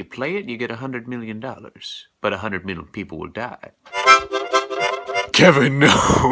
You play it, you get a hundred million dollars. But a hundred million people will die. Kevin, no.